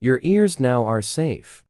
Your ears now are safe.